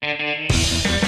Música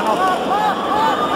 mano.